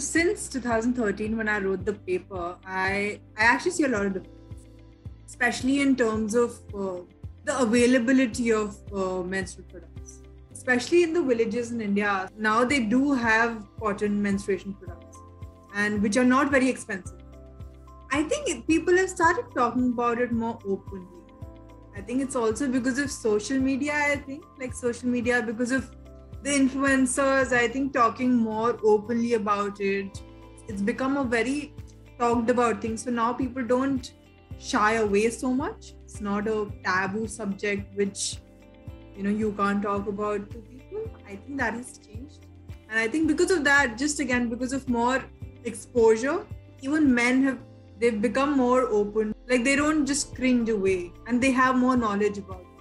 since 2013, when I wrote the paper, I I actually see a lot of difference, especially in terms of uh, the availability of uh, menstrual products, especially in the villages in India. Now they do have cotton menstruation products, and which are not very expensive. I think people have started talking about it more openly. I think it's also because of social media. I think like social media because of the influencers. I think talking more openly about it. It's become a very talked about thing. So now people don't shy away so much. It's not a taboo subject which you know you can't talk about to people. I think that has changed. And I think because of that, just again because of more exposure, even men have they've become more open like they don't just cringe away and they have more knowledge about it